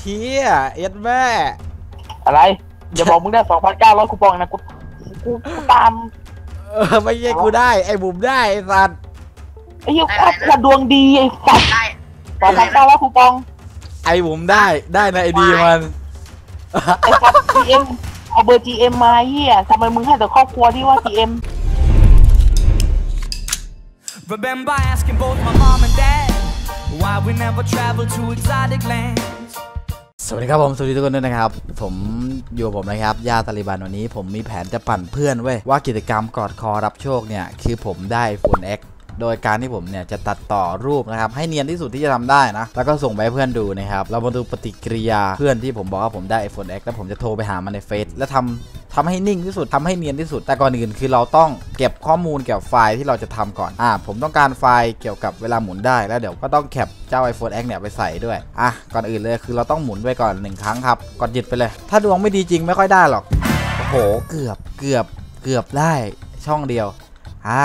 เทียเอ็ดแม่อะไรอย่าบอกมึงได้สองพันเก้าร้อยคูปองนะกูกูกูตามเออไม่ใช่กูได้ ไอ้บุ๋มได้ไอ้สัตว์ไอ้เหี้ยกูดวงดีไอ้สัตว์ได้สองพันเก้าร้อยคูปอง ไอ้บุ๋มได้ได้ในไอดีมันไอ้สัตว์ GM เอาเบอร์ GM มาเฮียทำไมมึงให้แต่ครอบครัวที่ว่า GM Remember asking both my mom and dad why we never travel to exotic lands. สวัสดีครับผมสวัสดีทุกคนด้วยนะครับ ผมอยู่ผมนะครับย่าตาลิบันวันนี้ ผมมีแผนจะปั่นเพื่อนเว้ยว่ากิจกรรมกอดคอรับโชคเนี่ย คือผมได้ iPhone X โดยการที่ผมเนี่ยจะตัดต่อรูปนะครับให้เนียนที่สุดที่จะทำได้นะ แล้วก็ส่งไปเพื่อนดูนะครับเรามาดูปฏิกิริยาเพื่อนที่ผมบอกว่าผมได้ iPhone X แล้วผมจะโทรไปหามันในเฟซแล้วทำทำให้นิ่งที่สุดทำให้เนียนที่สุด แต่ก่อนอื่นคือเราต้องเก็บข้อมูลเกี่ยวกับไฟล์ที่เราจะทำก่อนอ่าผมต้องการไฟล์เกี่ยวกับเวลาหมุนได้แล้วเดี๋ยวก็ต้องแคปเจ้า iPhone X เนี่ยไปใส่ด้วยอะก่อนอื่นเลยคือเราต้องหมุนไว้ก่อนหนึ่งครั้งครับกดหยุดไปเลย ถ้าดวงไม่ดีจริงไม่ค่อยได้หรอกโอ้โหเกือบเกือบเกือบได้ช่องเดียวอ่า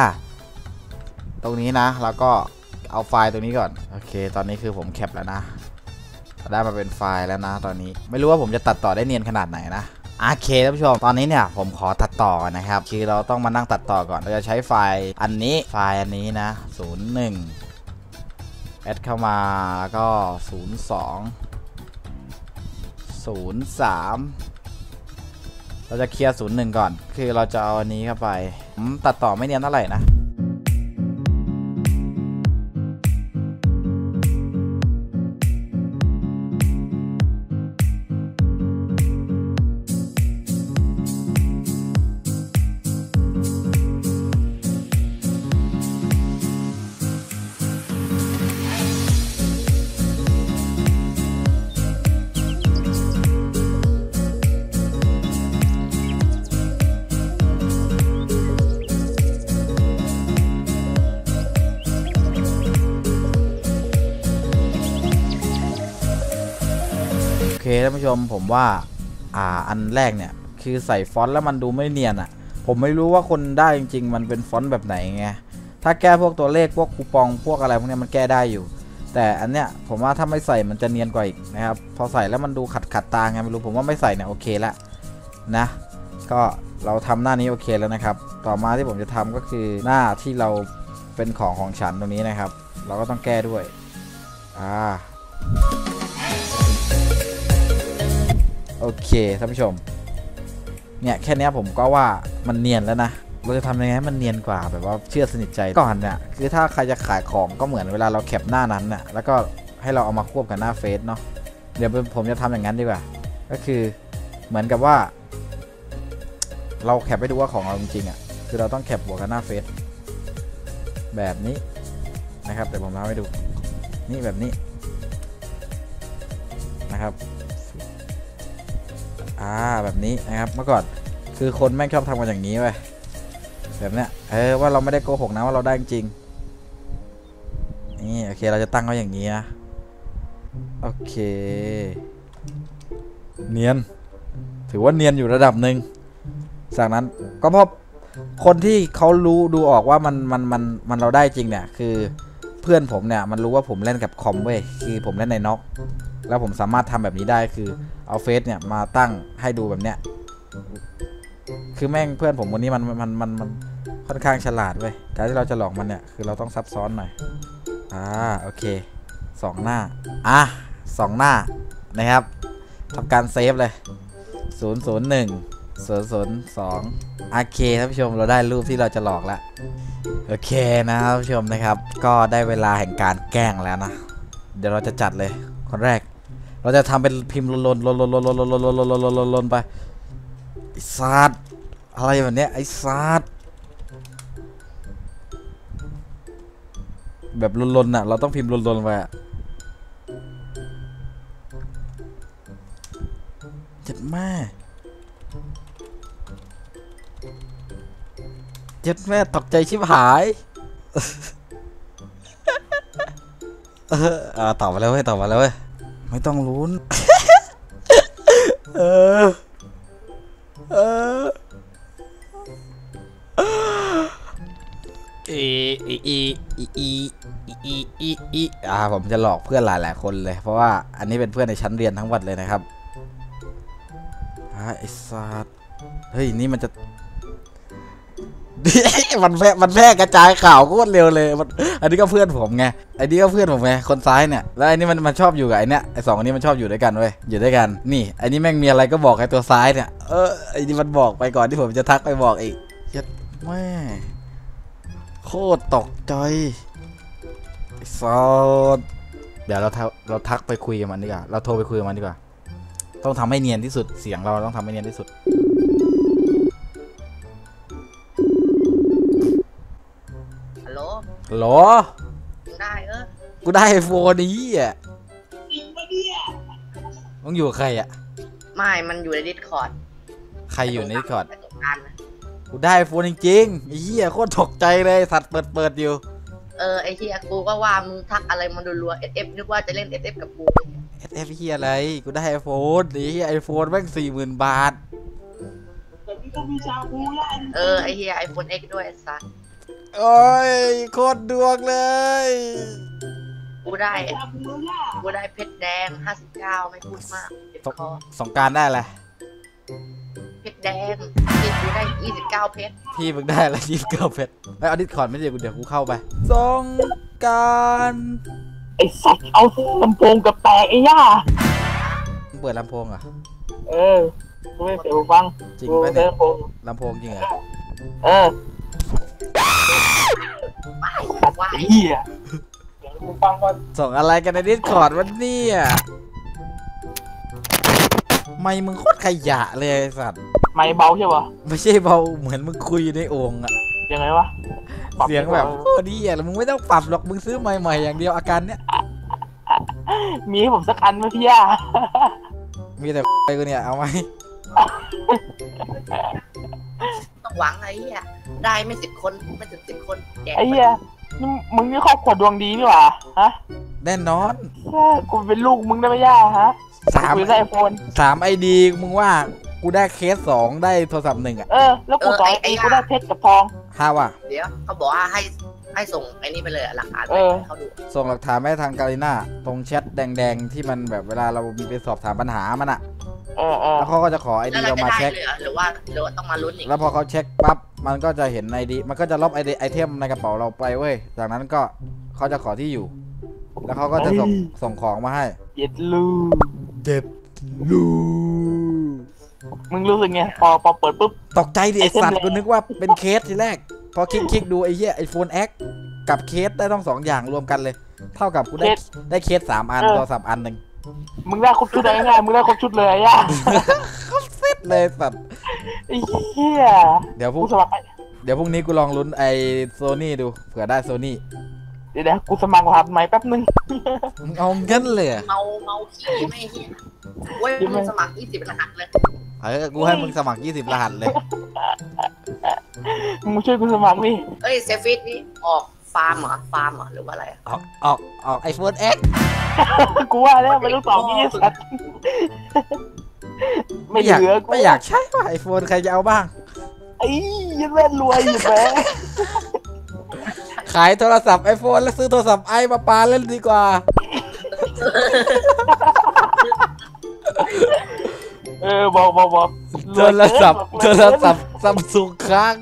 ตรงนี้นะ แล้วก็เอาไฟล์ตรงนี้ก่อน โอเค ตอนนี้คือผมแคปแล้วนะ ได้มาเป็นไฟล์แล้วนะ ตอนนี้ ไม่รู้ว่าผมจะตัดต่อได้เนียนขนาดไหนนะโอเคท่านผู้ชม ตอนนี้เนี่ยผมขอตัดต่อนนะครับ คือเราต้องมานั่งตัดต่อก่อน เราจะใช้ไฟล์อันนี้ ไฟล์อันนี้นะ 01แอดเข้ามา แล้วก็ 02 03เราจะเคลียร์01ก่อน คือเราจะเอาอันนี้เข้าไปผมตัดต่อไม่เนียนเท่าไหร่นะ ท่านผู้ชมผมว่าอ่าอันแรกเนี่ย คือใส่ฟอนต์แล้วมันดูไม่เนียนอะ่ะ ผมไม่รู้ว่าคนได้จริง ๆ มันเป็นฟอนต์แบบไหนไงถ้าแก้พวกตัวเลขพวกคูปองพวกอะไรพวกนี้มันแก้ได้อยู่ แต่อันเนี้ยผมว่าถ้าไม่ใส่มันจะเนียนกว่าอีกนะครับพอใส่แล้วมันดูขัดขัดตาไงไม่รู้ผมว่าไม่ใส่เนี่ยโอเคละนะก็เราทำหน้านี้โอเคแล้วนะครับ ต่อมาที่ผมจะทำก็คือหน้าที่เราเป็นของของฉันตรงนี้นะครับ เราก็ต้องแก้ด้วยอ่า โอเคท่านผู้ชม เนี่ยแค่เนี้ยผมก็ว่ามันเนียนแล้วนะ เราจะทำยังไงให้มันเนียนกว่าแบบว่าเชื่อสนิทใจก่อนเนี่ยคือถ้าใครจะขายของก็เหมือนเวลาเราแคปหน้านั้นน่ะแล้วก็ให้เราเอามาควบกับหน้าเฟซเนาะเดี๋ยวผมจะทำอย่างนั้นดีกว่า ก็คือเหมือนกับว่า เราแคปให้ดูว่าของเราจริงๆอะคือเราต้องแคปบวกกับหน้าเฟซแบบนี้นะครับเดี๋ยวผมทำให้ดูนี่แบบนี้นะครับ อ่าแบบนี้นะครับเมื่อก่อนคือคนแม่งชอบทำกันอย่างนี้เว้ยแบบเนี้ยเออว่าเราไม่ได้โกหกนะว่าเราได้จริงนี่โอเคเราจะตั้งไว้อย่างนี้นะโอเค เนียน ถือว่าเนียนอยู่ระดับหนึ่งจากนั้นก็เพราะคนที่เขารู้ดูออกว่ามันมันมันมันเราได้จริงเนี่ย คือเพื่อนผมเนี่ยมันรู้ว่าผมเล่นกับคอมเว้ยคือผมเล่นในน็อก แล้วผมสามารถทำแบบนี้ได้คือเอาเฟซเนี่ยมาตั้งให้ดูแบบเนี้ยคือแม่งเพื่อนผมคนนี้มันมันมันมันค่อนข้างฉลาดเว้ยการที่เราจะหลอกมันเนี่ยคือเราต้องซับซ้อนหน่อยอ่าโอเคสองหน้าอะสองหน้านะครับทำการ save เลย 0 0 1 0 0 2โอเคท่านผู้ชมเราได้รูปที่เราจะหลอกแล้วโอเคนะครับท่านผู้ชมนะครับ ก็ได้เวลาแห่งการแกล้งแล้วนะ เดี๋ยวเราจะจัดเลยคนแรก เราจะทำเป็นพิมพ์ลนลนลนลนลนลนลนลนลนลนลนลนลนลนไปไอ้ซาดอะไรแบบเนี้ยไอ้ซาดแบบลนลนอะ เราต้องพิมพ์ลนลนไปอะเจ็ดแม่เจ็ดแม่ตกใจชิบหายเอออ่าตอบมาแล้วเว้ยตอบมาแล้วเว้ย ไม่ต้องลุ้น เออ เอออีอีอีอีอีอีอีอีอีอ่าผมจะหลอกเพื่อนหลายหลายคนเลย เพราะว่าอันนี้เป็นเพื่อนในชั้นเรียนทั้งหมดเลยนะครับไอ้สัสเฮ้ยนี่มันจะ มันแพร่มันแพร่กระจายข่าวโคตรเร็วเลยมันอันนี้ก็เพื่อนผมไงไอ้นี่ก็เพื่อนผมไงคนซ้ายเนี่ยแล้วไอ้นี่มันมันชอบอยู่กับไอ้เนี่ยไอ้สองอันนี้มันชอบอยู่ด้วยกันเว้ยอยู่ด้วยกันนี่ไอ้นี่แม่งมีอะไรก็บอกไอ้ตัวซ้ายเนี่ยเออไอ้นี่มันบอกไปก่อนที่ผมจะทักไปบอกอีกเหี้ยัดแม่โคตรตกใจซอดเดี๋ยวเราทักเราทักไปคุยกับมันดีกว่าเราโทรไปคุยกับมันดีกว่า ต้องทำให้เนียนที่สุดเสียงเราต้องทำให้เนียนที่สุด หลหรอยังได้เออกูได้ไอโฟนนี้อะมึงอยู่กับใครอะ ไม่ มันอยู่ใน Discord ใครอยู่ในคอร์ดประสบการณ์นะกูได้ iPhone จริงๆไอ้เหี้ยโคตรตกใจเลยสัตว์เปิดเปิดอยู่ เออไอเหี้ยกูก็ว่ามึงทักอะไรมารัวๆ SF นึกว่าจะเล่น SF กับกู SF เหี้ยอะไร กูได้ iPhone ไอ้เหี้ย iPhone แม่งสี่หมื่นบาทแต่พี่ก็มีชาบูแล้วเออไอเฮียไอโฟน X ด้วยไอ้สัส โอ้ยโคตรดวงเลย กูได้ชาบูแล้วกูได้เพชรแดง59ไม่พูดมากเจ็บคอสงกรารได้อะไรเพชรแดงที่กูได้29เพชร พี่มึงได้อะไรยี่สิบเก้าเพชรไอยเอาดิสคอร์ดไม่ได้กูเดี๋ยวกูเข้าไปสงกรารไอ้สัตว์เอาลำโพงกับแตกไอ้ย่ามึงเปิดลำโพงเหรอะเออกูไม่เสียหูฟังจริงกูปะเดิเนี่ยนลำโพงลำโพงจริงเหรอ เออ ว้ายสัตว์ว้ายไอ้เหี้ยเดี๋ยวกูฟังก่อนส่งอะไรกันใน Discord วันนี้ไม่มึงโคตรขยะเลยไอ้สัตว์ ไม่เบาใช่ปะไม่ใช่เบาเหมือนมึงคุยอยู่ในโอ่งอะยังไงวะปรับเสียงแบบโคตรดีอะแล้วมึงไม่ต้องปรับหรอกมึงซื้อใหม่ๆอย่างเดียวอาการเนี้ยมีให้ผมสักอันไหมพี่ย่ามีแต่ไปกูเนี่ยเอาไหมต้อง หวังไอเฮียได้ไม่สิบคนไม่ถึงสิบคนแจกไอ้เหี้ยนี่มึงนี่ครอบครัวดวงดีนี่หว่าฮะแน่นอนแค่กูเป็นลูกมึงได้ไหมย่าฮะสามกูได้ไอโฟนสามไอดีมึงว่ากูได้เคสสองได้โทรศัพท์หนึ่งอะเออ แล้วกูสองไอ้กูได้เพชรกับทองห้าว่ะ เดี๋ยวเขาบอกว่าให้ให้ส่งไอ้นี่ไปเลยอะหลักฐานไปเออให้เขาดูส่งหลักฐานไปให้ทางการีน่าตรงแชทแดงๆที่มันแบบเวลาเรามีไปสอบถามปัญหามันอะเออเออแล้วเขาก็จะขอ ID แล้วเราเราจะมาได้เช็คเลยเหรอหรือว่าหรือว่าต้องมาลุ้นอีกแล้วพอเขาเช็คปั๊บมันก็จะเห็น ID มันก็จะลบไอเด item ในกระเป๋าเราไปเว้ยจากนั้นก็เขาจะขอที่อยู่ แล้วเขาก็จะส่งส่งของมาให้เย็ดลูเด็ดลูมึงรู้สึกไงพอพอเปิดปุ๊บตกใจดิไอสัตว์ไอเทมกูนึกว่าเป็นเคสทีแรก พอคลิกคลิกดูไอเหี้ยไอโฟน X กับเคสได้ต้องสองอย่างรวมกันเลย เท่ากับกูได้ได้เคสสามอันโทรศัพท์อันหนึ่ง มึงได้ครบชุดเลยง่ายๆมึงได้ครบชุดเลยไอ้ย่าเซ็ตเลยสัตว์ไอ้เหี้ยเดี๋ยวพรุ่กูงสมัครเดี๋ยวพรุ่งนี้กูลองลุ้นไอโซนี่ดูเผื่อได้โซนี่เดี๋ยวเดี๋ยวกูสมัครรหัสใหม่แป๊บนึงมึงเอาเงินเลยเหรอเมาเมาขี้ไม่เฮียเว้ยยังไงมึงสมัครยี่สิบรหัสเลยเออกูให้มึงสมัคร20รหัสเลยมึงช่วยกูสมัครดิเอ้ยเซฟิตนี่ออก ฟาร์มเหรอ ฟาร์มเหรอ หรือว่าอะไรอะออกออกออกไอโฟน X กูว่าแล้วมันต้องตอบนี่สัตว์ไม่ไม่อยากเหลือกูไม่อยากใช้ว่ะ iPhone ใครจะเอาบ้างไอ้ยันแม่นรวยอยู่แม่ขายโทรศัพท์ iPhone แล้วซื้อโทรศัพท์ไอมาปาเล่นดีกว่าเออบอกบอกบอกโทรศัพท์โทรศัพท์ซัมซุงค้าง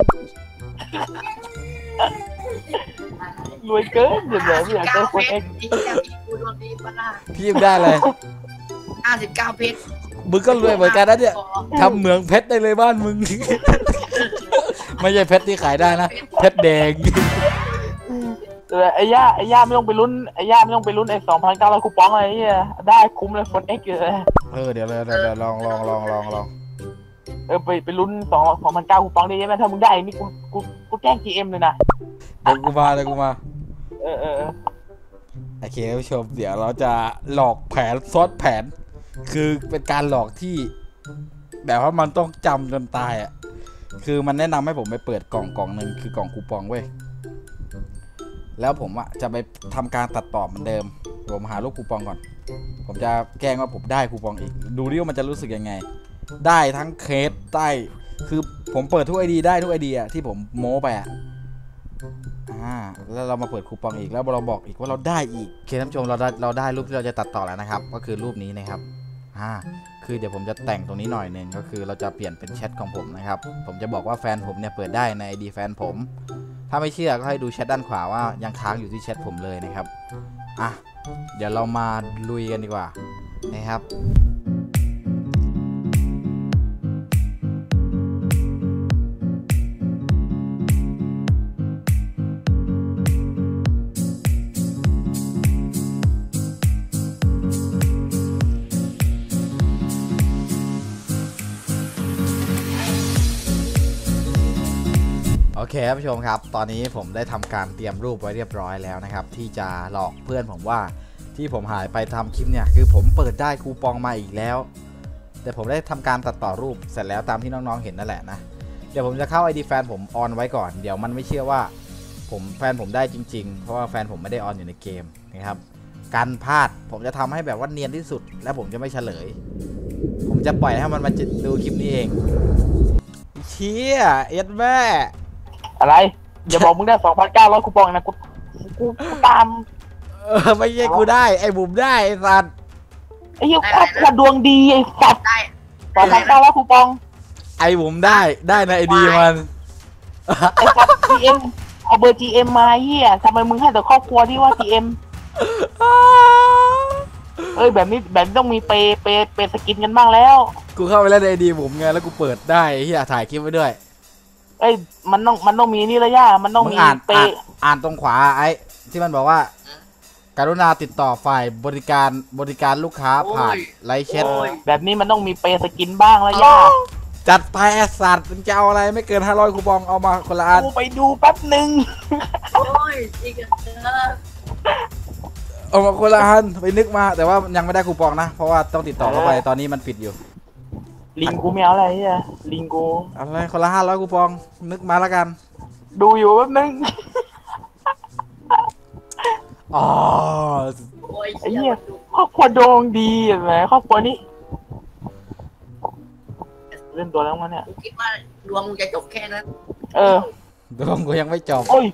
รวยเกินอยู่แม่ไม่อยากได้เก้าคนเพเอ็ชกรไอ้เหี้ยพี่กูดวงดีปะล่ะพี่มึงได้เลยห้าสิบเก้าเพชรมึงก็รวยเหมือนกันนะเนี่ยทำเหมืองเพชรได้เลยบ้านมึง ไม่ใช่เพชรที่ขายได้นะ เพชรแดงเออไอ้ย่าไอ้ย่าไม่ต้องไปลุ้นไอ้ย่าไม่ต้องไปลุ้นไอ้สองพันเก้าร้อยคูปองอะไรเนี่ยได้คุ้มเลยคนเอ็กอยู่เลยเออเดี๋ยวเลยเดี๋ยวเดี๋ยวลองลองลองลองลองเออไปไปลุ้นสองสองพันเก้าคูปองได้ยังไงถ้ามึงได้นี่กูกูกูแจ้งจีเอ็มเลยนะเดี๋ยวกูมาเดี๋ยวกูมาเออ เออเออโอเคท่านผู้ชม เดี๋ยวเราจะหลอกแผนซ้อนแผน คือเป็นการหลอกที่แบบว่ามันต้องจำจนตายอะ คือมันแนะนำให้ผมไปเปิดกล่องกล่องหนึ่งคือกล่องคูปองเว้ย แล้วผมอะจะไปทำการตัดต่อเหมือนเดิม ผมหารูปคูปองก่อน ผมจะแกล้งว่าผมได้คูปองอีก ดูดิว่ามันจะรู้สึกยังไง ได้ทั้งเคสได้ คือผมเปิดทุกไอดีได้ทุกไอเดียที่ผมโม้ไปอะ อ่าแล้วเรามาเปิดคูปองอีกแล้วเราบอกอีกว่าเราได้อีกโอเคท่านผู้ชมเราได้เราได้รูปที่เราจะตัดต่อแล้วนะครับ ก็คือรูปนี้นะครับอ่าคือเดี๋ยวผมจะแต่งตรงนี้หน่อยหนึ่งก็คือเราจะเปลี่ยนเป็นแชทของผมนะครับ ผมจะบอกว่าแฟนผมเนี่ยเปิดได้ใน ID แฟนผม ถ้าไม่เชื่อก็ให้ดูแชทด้านขวาว่ายังค้างอยู่ที่แชทผมเลยนะครับอะเดี๋ยวเรามาลุยกันดีกว่านะครับ เคครับผู้ชมครับ ตอนนี้ผมได้ทำการเตรียมรูปไว้เรียบร้อยแล้วนะครับ ที่จะหลอกเพื่อนผมว่าที่ผมหายไปทำคลิปเนี่ย คือผมเปิดได้คูปองมาอีกแล้ว แต่ผมได้ทำการตัดต่อรูปเสร็จแล้วตามที่น้องๆเห็นนั่นแหละนะ เดี๋ยวผมจะเข้า ID แฟนผมออนไว้ก่อน เดี๋ยวมันไม่เชื่อว่าผมแฟนผมได้จริง ๆ เพราะว่าแฟนผมไม่ได้ออนอยู่ในเกมนะครับ การพลาดผมจะทำให้แบบว่าเนียนที่สุด และผมจะไม่เฉลย ผมจะปล่อยให้มันมาดูคลิปนี้เองเชี่ยเอ็ดแม่ อะไรอย่าบอกมึงได้สองพันเก้าร้อยคูปองนะกูกูกูตามเออไม่ใช่กูได้ ไอ้บุ๋มได้ไอ้สัตว์ไอ้เหี้ยครอบครัวดวงดีไอ้สัตว์ได้สองพันเก้าร้อยคูปองไอ้บุ๋มได้ได้ในไอดีมันไอ้สัตว์ GM เอาเบอร์ GM มาเฮียทำไมมึงให้แต่ครอบครัวที่ว่า GM เอ้ยแบบนี้แบบนี้ต้องมี pay pay pay skin กันบ้างแล้ว กูเข้าไปแล้วใน ID บุ๋มไงแล้วกูเปิดได้ไอ้เฮียถ่ายคลิปไว้ด้วย เอ้ยมันต้องมันต้องมีนี่ละย่ามันต้องมึงมีอ่าน pay อ่านอ่านตรงขวาไอ้ที่มันบอกว่า กรุณาติดต่อฝ่ายบริการบริการลูกค้าผ่าน live chat โอ้ย แบบนี้มันต้องมี pay skin บ้างละย่าจัดไปไอ้สัตว์มึงจะเอาอะไรไม่เกิน 500คูปองเอามาคนละอันกูไปดูแป๊บหนึ่งโอ้ยจริงเออเอามาคนละอันไปนึกมาแต่ว่ายังไม่ได้คูปองนะ เพราะว่าต้องติดต่อเข้าไปตอนนี้มันปิดอยู่ ลิงกูไม่เอาอะไรเฮียลิงกูอะไรคนละ500คูปอง นึกมาแล้วกัน ดูอยู่แป๊บหนึงอ๋อโอ้ยไอ้เหี้เหี้ยยครอบครัวดวงดีเห็นไหมครอบครัวนี้เล่นตัวแล้วมันเนี่ยกูคิดว่าดวงมึงจะจบแค่นั้น เออดวงกูยังไม่จบโอ้ย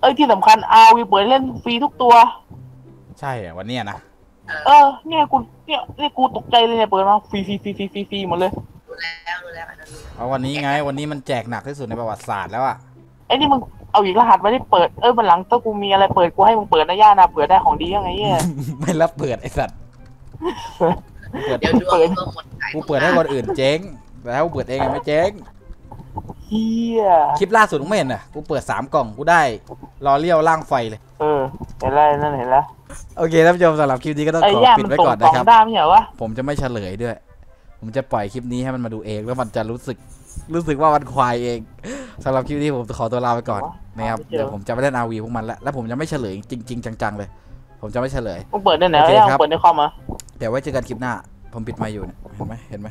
เอ้ยที่สำคัญอาวีเปิดเล่นฟรีทุกตัว ใช่อะวันเนี้ยนะ เออเนี่ยกูเนี่ยเนี่ยกูตกใจเลยเนี่ยเปิดมาฟรีฟรีฟรีฟรีฟรีฟรีหมดเลยดูแล้วดูแล้วอันนั้นดูแล้วเอาวันนี้ไง วันนี้มันแจกหนักที่สุดในประวัติศาสตร์แล้วอะไอ้นี่มึงเอาอีกรหัสมาได้เปิดเอ้ยมันหลังถ้ากูมีอะไรเปิดกูให้มึงเปิดนะย่านะเปิดได้ของดียังไงเนี่ยไม่รับเปิดไอสัตว์เปิดเดี๋ยวดวงเปิดก็หมดใจกูเปิดให้คนอื่นเจ๊งแต่ถ้ากูเปิดเองอะไม่เจ๊งเฮียคลิปล่าสุดมึงไม่เห็นอะกูเปิดสามกล่องกูได้รอเลี้ยวล่างไฟเลย เออเห็นแล้วนั่นเห็นแล้ว โอเคท่านผู้ชมสำหรับคลิปนี้ก็ต้องไอ้ขอย่าปิดมันไว้ส่งก่อนสอนะงครับด้ามไม่ใช่เหรอวะผมจะไม่เฉลยด้วย ผมจะปล่อยคลิปนี้ให้มันมาดูเองแล้วมันจะรู้สึกรู้สึกว่ามันควายเองสำหรับคลิปนี้ผมขอตัวลาไปก่อนนะครับเดี๋ยวผมจะไปเล่นอาวีพวกมันแล้วแล้วผมจะไม่เฉลยจริง ๆ จังๆเลย ผมจะไม่เฉลยมึงเปิดได้ไหนโอวะเคย่าครับมึงเปิดในคอมเหรอเดี๋ยวไว้เจอกันคลิปหน้า ผมปิดไมาอยู่เนี่ยเห็นไหมเห็นไหม